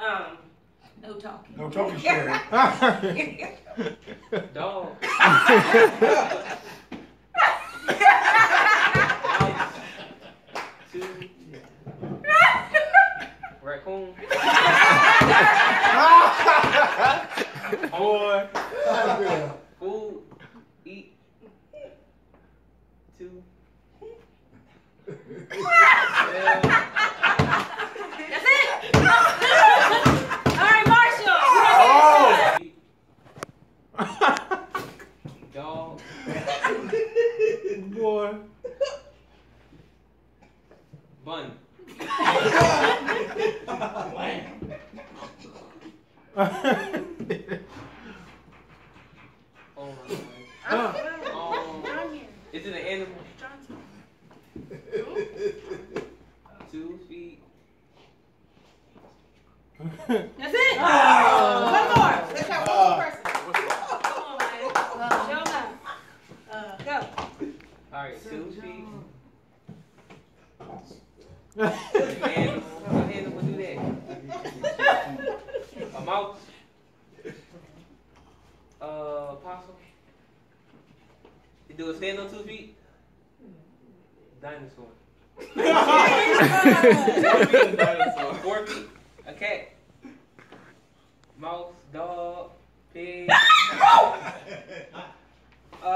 Um, no talking. No talking, Sherry. Dog. Two. Raccoon. Boy. Food. Eat. Two. Yeah. That's it. All right, Marshall. Oh. Dog. Boy. Bun. Oh my god. Um, is it an animal? Two feet. That's it. Oh. Alright, two feet. An animal. What animal do that? A mouse. Uh, possum. You do it stand on two feet? Dinosaur. Four feet. A cat. Mouse, dog, pig. uh, horse. That's it.